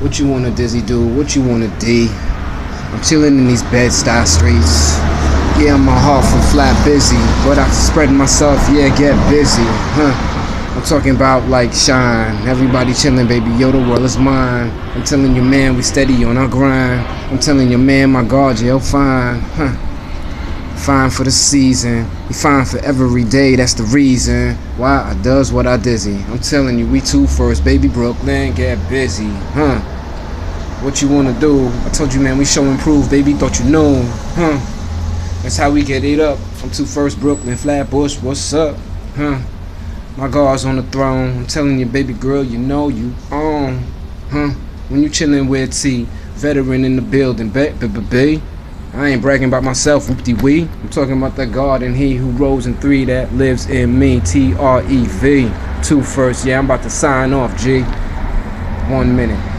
What you wanna dizzy do? What you wanna D? I'm chilling in these Bed-Stuy streets. Yeah, my heart from flat busy, but I spread myself, yeah, get busy, huh? I'm talking about like shine. Everybody chilling, baby. Yo, the world is mine. I'm telling you, man, we steady on our grind. I'm telling you, man, my God, yo, fine, huh? Fine for the season. We fine for every day. That's the reason why I does what I dizzy. I'm telling you, we two first, baby. Brooklyn, get busy, huh? What you wanna do? I told you, man, we show improve, baby. Thought you knew, huh? That's how we get it up. From two first Brooklyn, Flatbush. What's up, huh? My God's on the throne. I'm telling you, baby girl, you know you on, huh? When you chillin' with T, veteran in the building, baby. I ain't bragging about myself, whoopty wee. I'm talking about the God and He who rose in three that lives in me. T R E V. Two first, yeah, I'm about to sign off, G. One minute.